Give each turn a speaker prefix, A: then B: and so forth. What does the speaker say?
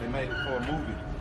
A: They made it for a movie.